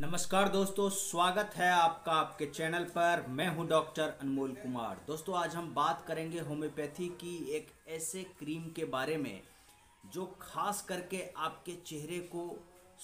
नमस्कार दोस्तों, स्वागत है आपका आपके चैनल पर। मैं हूँ डॉक्टर अनमोल कुमार। दोस्तों, आज हम बात करेंगे होम्योपैथी की एक ऐसे क्रीम के बारे में, जो खास करके आपके चेहरे को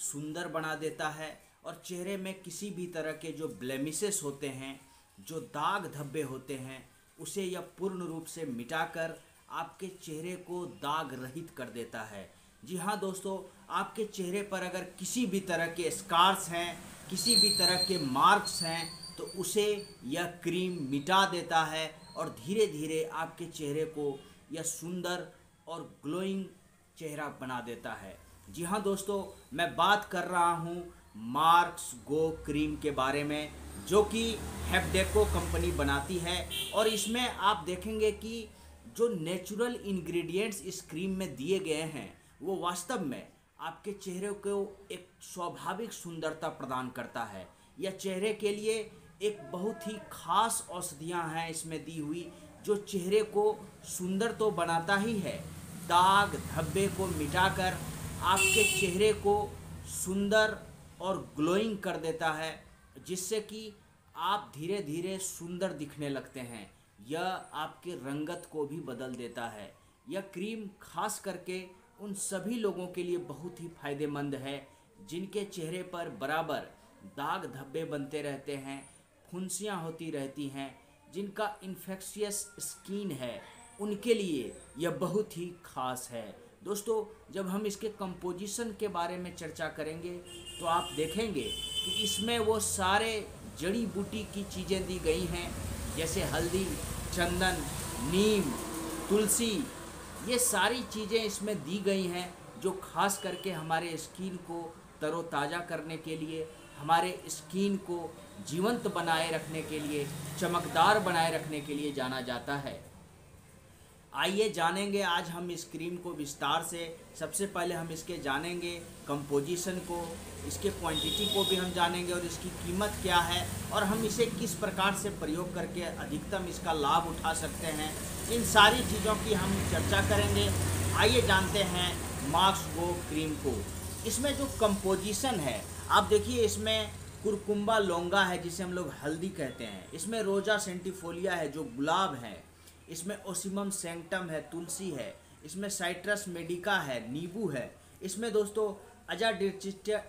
सुंदर बना देता है और चेहरे में किसी भी तरह के जो ब्लेमिसेस होते हैं, जो दाग धब्बे होते हैं, उसे यह पूर्ण रूप से मिटाकर आपके चेहरे को दाग रहित कर देता है। जी हाँ दोस्तों, आपके चेहरे पर अगर किसी भी तरह के स्कार्स हैं, किसी भी तरह के मार्क्स हैं तो उसे यह क्रीम मिटा देता है और धीरे धीरे आपके चेहरे को यह सुंदर और ग्लोइंग चेहरा बना देता है। जी हाँ दोस्तों, मैं बात कर रहा हूँ मार्क्स गो क्रीम के बारे में, जो कि हेपडेको कंपनी बनाती है और इसमें आप देखेंगे कि जो नेचुरल इंग्रेडिएंट्स इस क्रीम में दिए गए हैं वो वास्तव में आपके चेहरे को एक स्वाभाविक सुंदरता प्रदान करता है। यह चेहरे के लिए एक बहुत ही खास औषधियाँ हैं इसमें दी हुई, जो चेहरे को सुंदर तो बनाता ही है। दाग, धब्बे को मिटाकर आपके चेहरे को सुंदर और ग्लोइंग कर देता है, जिससे कि आप धीरे धीरे सुंदर दिखने लगते हैं। यह आपके रंगत को भी बदल देता है। यह क्रीम खास करके उन सभी लोगों के लिए बहुत ही फ़ायदेमंद है, जिनके चेहरे पर बराबर दाग धब्बे बनते रहते हैं, फुंसियाँ होती रहती हैं, जिनका इन्फेक्शियस स्किन है, उनके लिए यह बहुत ही खास है। दोस्तों, जब हम इसके कंपोजिशन के बारे में चर्चा करेंगे तो आप देखेंगे कि इसमें वो सारे जड़ी बूटी की चीज़ें दी गई हैं, जैसे हल्दी, चंदन, नीम, तुलसी ये सारी चीज़ें इसमें दी गई हैं, जो खास करके हमारे स्किन को तरोताज़ा करने के लिए, हमारे स्किन को जीवंत बनाए रखने के लिए, चमकदार बनाए रखने के लिए जाना जाता है। आइए जानेंगे, आज हम इस क्रीम को विस्तार से। सबसे पहले हम इसके जानेंगे कंपोजिशन को, इसके क्वांटिटी को भी हम जानेंगे और इसकी कीमत क्या है और हम इसे किस प्रकार से प्रयोग करके अधिकतम इसका लाभ उठा सकते हैं। इन सारी चीज़ों की हम चर्चा करेंगे। आइए जानते हैं मार्क्स गो क्रीम को। इसमें जो कंपोजिशन है, आप देखिए इसमें कुरकुम्बा लोंगा है जिसे हम लोग हल्दी कहते हैं। इसमें रोजा सेंटिफोलिया है जो गुलाब है। इसमें ओसिमम सेंटम है, तुलसी है। इसमें साइट्रस मेडिका है, नींबू है। इसमें दोस्तों अजा डिरचिटा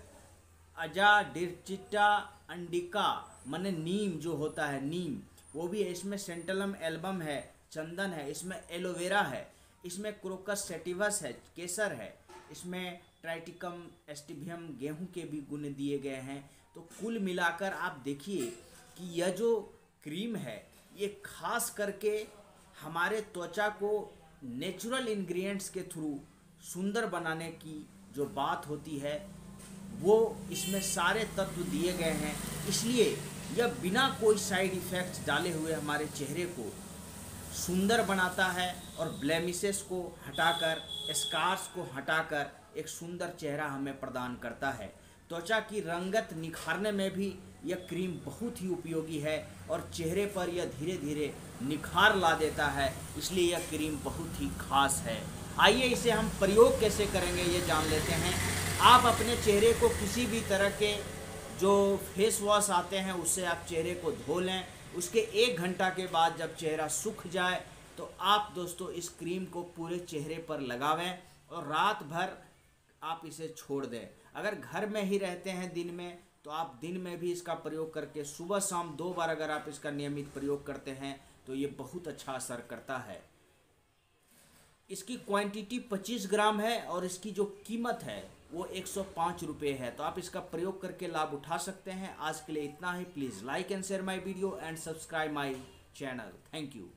अजा डिरचिटा अंडिका, मन नीम जो होता है, नीम, वो भी है इसमें सेंटलम एल्बम है, चंदन है। इसमें एलोवेरा है। इसमें क्रोकस सेटिवस है, केसर है। इसमें ट्राइटिकम एस्टिभियम गेहूँ के भी गुण दिए गए हैं। तो कुल मिलाकर आप देखिए कि यह जो क्रीम है, ये खास करके हमारे त्वचा को नेचुरल इंग्रेडिएंट्स के थ्रू सुंदर बनाने की जो बात होती है, वो इसमें सारे तत्व दिए गए हैं। इसलिए यह बिना कोई साइड इफ़ेक्ट्स डाले हुए हमारे चेहरे को सुंदर बनाता है और ब्लेमिसेस को हटाकर स्कार्स को हटाकर एक सुंदर चेहरा हमें प्रदान करता है। त्वचा की रंगत निखारने में भी यह क्रीम बहुत ही उपयोगी है और चेहरे पर यह धीरे धीरे निखार ला देता है, इसलिए यह क्रीम बहुत ही खास है। आइए इसे हम प्रयोग कैसे करेंगे ये जान लेते हैं। आप अपने चेहरे को किसी भी तरह के जो फेस वॉश आते हैं उससे आप चेहरे को धो लें। उसके एक घंटा के बाद जब चेहरा सूख जाए तो आप दोस्तों इस क्रीम को पूरे चेहरे पर लगावें और रात भर आप इसे छोड़ दें। अगर घर में ही रहते हैं दिन में तो आप दिन में भी इसका प्रयोग करके सुबह शाम दो बार अगर आप इसका नियमित प्रयोग करते हैं तो ये बहुत अच्छा असर करता है। इसकी क्वांटिटी 25 ग्राम है और इसकी जो कीमत है, वो एक सौ है। तो आप इसका प्रयोग करके लाभ उठा सकते हैं। आज के लिए इतना ही। Please like and share my video and subscribe my channel. Thank you.